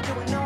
be doing